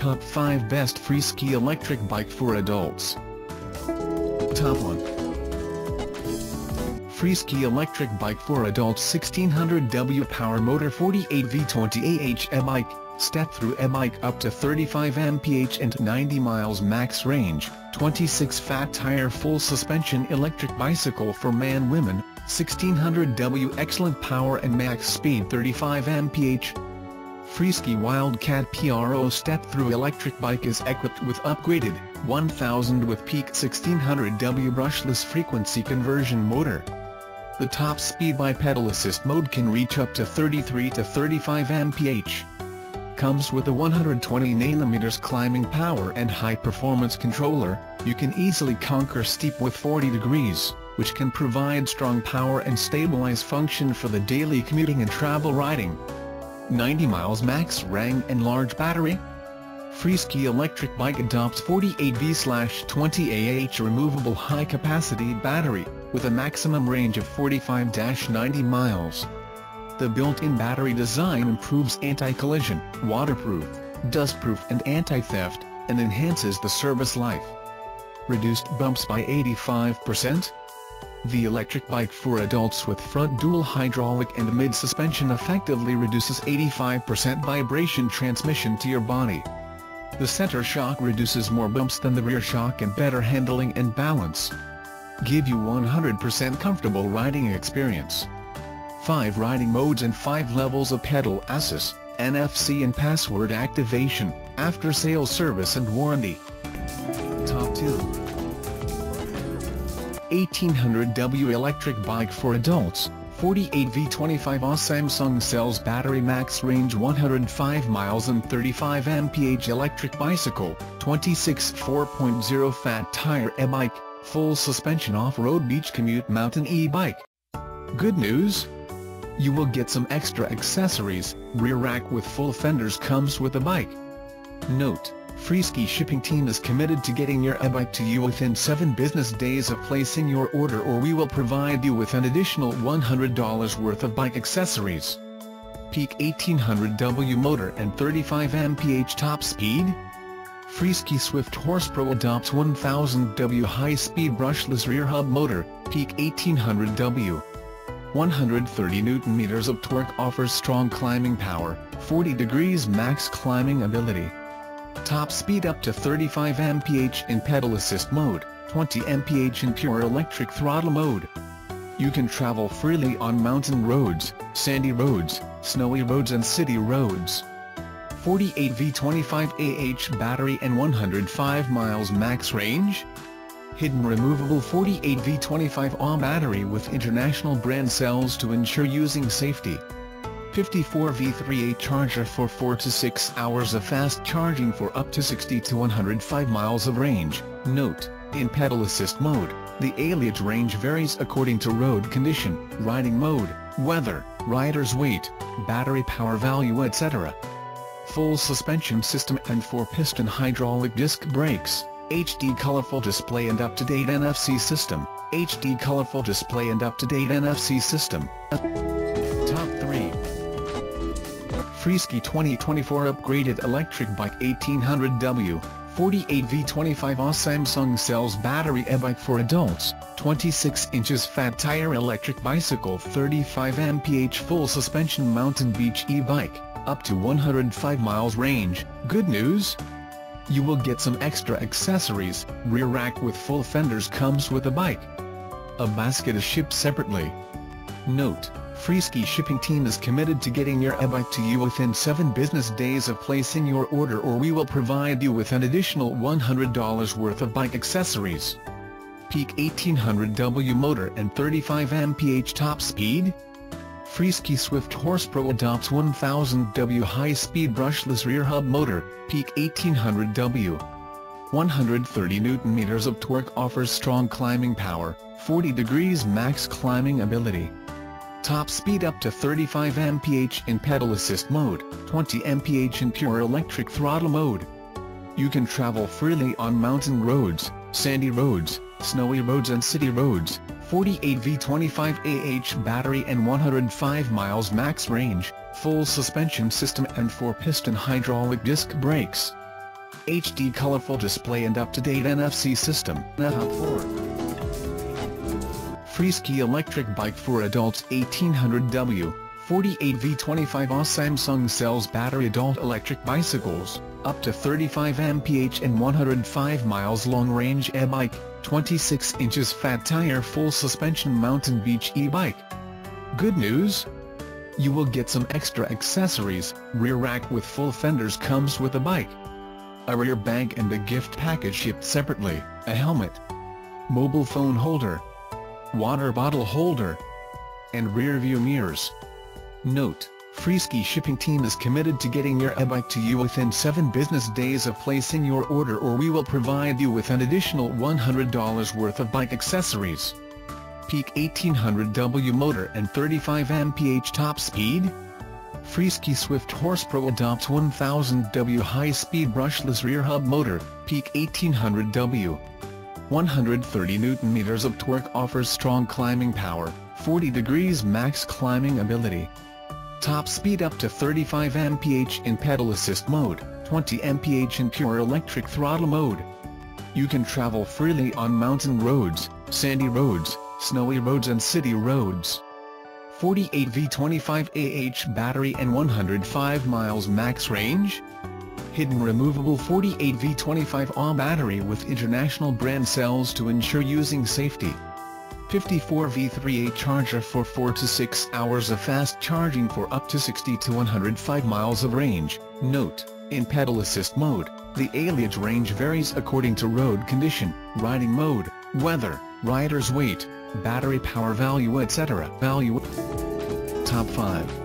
Top 5 Best Freesky Electric Bike for Adults. Top 1 Freesky Electric Bike for Adults 1600W Power Motor 48 V20 AH e-bike, step-through e-bike up to 35 mph and 90 miles max range, 26 fat tire full suspension electric bicycle for man-women, 1600W excellent power and max speed 35 mph, Freesky Wildcat PRO step-through electric bike is equipped with upgraded, 1000 with peak 1600W brushless frequency conversion motor. The top speed by pedal assist mode can reach up to 33 to 35 mph. Comes with a 120 nm climbing power and high-performance controller, you can easily conquer steep with 40 degrees, which can provide strong power and stabilize function for the daily commuting and travel riding. 90 miles max rang and large battery? Freesky electric bike adopts 48V-20 AH removable high-capacity battery, with a maximum range of 45-90 miles. The built-in battery design improves anti-collision, waterproof, dustproof and anti-theft, and enhances the service life. Reduced bumps by 85%? The electric bike for adults with front dual hydraulic and mid-suspension effectively reduces 85% vibration transmission to your body. The center shock reduces more bumps than the rear shock and better handling and balance. Give you 100% comfortable riding experience. 5 riding modes and 5 levels of pedal assist, NFC and password activation, after-sales service and warranty. Top 2 1800W electric bike for adults, 48V25 AH Samsung cells battery max range 105 miles and 35 mph electric bicycle, 26 4.0 fat tire e-bike, full suspension off-road beach commute mountain e-bike. Good news? You will get some extra accessories, rear rack with full fenders comes with the bike. Note Freesky shipping team is committed to getting your e-bike to you within 7 business days of placing your order or we will provide you with an additional $100 worth of bike accessories. Peak 1800W motor and 35 mph top speed? Freesky Swift Horse Pro adopts 1000W high-speed brushless rear hub motor, peak 1800W. 130 Nm of torque offers strong climbing power, 40 degrees max climbing ability. Top speed up to 35 mph in pedal assist mode, 20 mph in pure electric throttle mode. You can travel freely on mountain roads, sandy roads, snowy roads and city roads. 48 V25 AH battery and 105 miles max range? Hidden removable 48 V25 AH battery with international brand cells to ensure using safety. 54 V3A charger for 4 to 6 hours of fast charging for up to 60 to 105 miles of range. Note, in pedal assist mode, the AH range varies according to road condition, riding mode, weather, rider's weight, battery power value etc. Full suspension system and 4-piston hydraulic disc brakes, HD colorful display and up-to-date NFC system, HD colorful display and up-to-date NFC system. Freesky 2024 upgraded electric bike 1800W, 48V25 AH Samsung cells battery e-bike for adults, 26 inches fat tire electric bicycle 35 mph full suspension mountain beach e-bike, up to 105 miles range. Good news? You will get some extra accessories, rear rack with full fenders comes with the bike. A basket is shipped separately. Note, Freesky shipping team is committed to getting your e-bike to you within 7 business days of placing your order or we will provide you with an additional $100 worth of bike accessories. Peak 1800W motor and 35 mph top speed? Freesky Swift Horse Pro adopts 1000W high-speed brushless rear hub motor, peak 1800W. 130 Nm of torque offers strong climbing power, 40 degrees max climbing ability. Top speed up to 35 mph in pedal assist mode, 20 mph in pure electric throttle mode. You can travel freely on mountain roads, sandy roads, snowy roads and city roads, 48 V25 AH battery and 105 miles max range, full suspension system and 4-piston hydraulic disc brakes. HD colorful display and up-to-date NFC system. NetHub 4. Freesky electric bike for adults 1800W, 48V25 AH Samsung cells battery adult electric bicycles, up to 35 mph and 105 miles long-range e-bike, 26 inches fat tire full suspension mountain beach e-bike. Good news? You will get some extra accessories, rear rack with full fenders comes with a bike. A rear bag and a gift package shipped separately, a helmet, mobile phone holder, water bottle holder, and rear view mirrors. Note, Freesky shipping team is committed to getting your e-bike to you within 7 business days of placing your order or we will provide you with an additional $100 worth of bike accessories. Peak 1800W motor and 35 mph top speed? Freesky Swift Horse Pro adopts 1000W high-speed brushless rear hub motor, peak 1800W. 130 newton meters of torque offers strong climbing power, 40 degrees max climbing ability. Top speed up to 35 mph in pedal assist mode, 20 mph in pure electric throttle mode. You can travel freely on mountain roads, sandy roads, snowy roads and city roads. 48 V25 AH battery and 105 miles max range? Hidden removable 48 V25 AH battery with international brand cells to ensure using safety. 54 V3A charger for 4 to 6 hours of fast charging for up to 60 to 105 miles of range. Note, in pedal assist mode, the aleage range varies according to road condition, riding mode, weather, rider's weight, battery power value etc. Value Top 5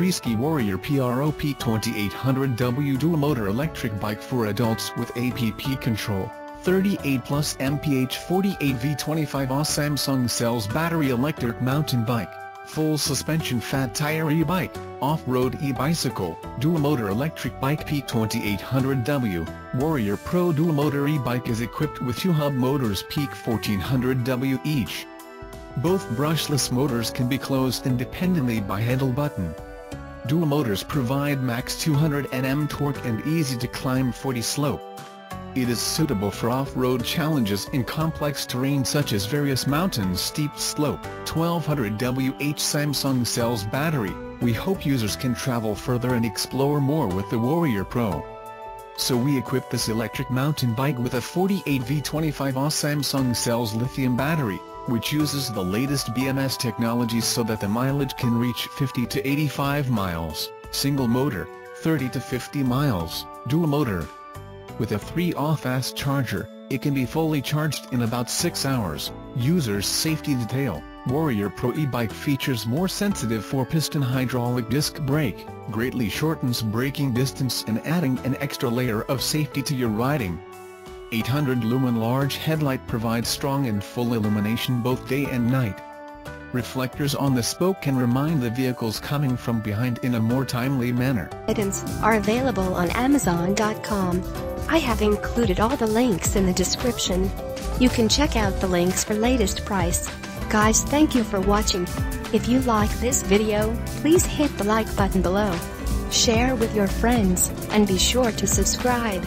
Freesky Warrior Pro P2800W dual motor electric bike for adults with APP control. 38 plus mph 48 V25 AH Samsung cells battery electric mountain bike, full suspension fat tire e-bike, off-road e-bicycle, dual-motor electric bike P2800W, Warrior Pro dual-motor e-bike is equipped with two hub motors peak 1400W each. Both brushless motors can be closed independently by handle button. Dual motors provide max 200 Nm torque and easy to climb 40 slope. It is suitable for off-road challenges in complex terrain such as various mountains steep slope. 1200 WH Samsung cells battery, we hope users can travel further and explore more with the Warrior Pro. So we equip this electric mountain bike with a 48 V25 AH Samsung cells lithium battery, which uses the latest BMS technology so that the mileage can reach 50 to 85 miles, single motor, 30 to 50 miles, dual motor, with a 3Ah fast charger, it can be fully charged in about 6 hours. User's safety detail, Warrior Pro e-bike features more sensitive 4-piston hydraulic disc brake, greatly shortens braking distance and adding an extra layer of safety to your riding. 800 lumen large headlight provides strong and full illumination both day and night. Reflectors on the spoke can remind the vehicles coming from behind in a more timely manner. Items are available on Amazon.com. I have included all the links in the description. You can check out the links for latest price. Guys thank you for watching. If you like this video, please hit the like button below. Share with your friends, and be sure to subscribe.